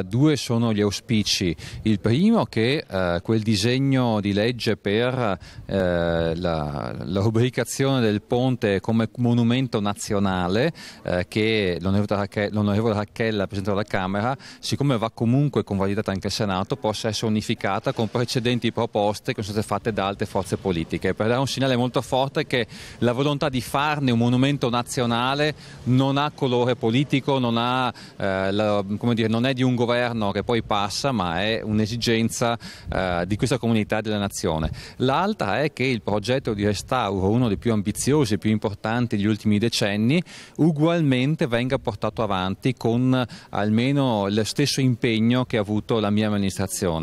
Due sono gli auspici. Il primo che eh, quel disegno di legge per eh, la, la, rubricazione del ponte come monumento nazionale eh, che l'onorevole Racchella, Presidente della Camera, siccome va comunque convalidata anche al Senato, possa essere unificata con precedenti proposte che sono state fatte da altre forze politiche, per dare un segnale molto forte che la volontà di farne un monumento nazionale non ha colore politico, non, ha, eh, la, dire, non è di un governo che poi passa, ma è un'esigenza eh, di questa comunità della nazione. L'altra è che il progetto di restauro, uno dei più ambiziosi e più importanti degli ultimi decenni, ugualmente venga portato avanti con almeno lo stesso impegno che ha avuto la mia amministrazione.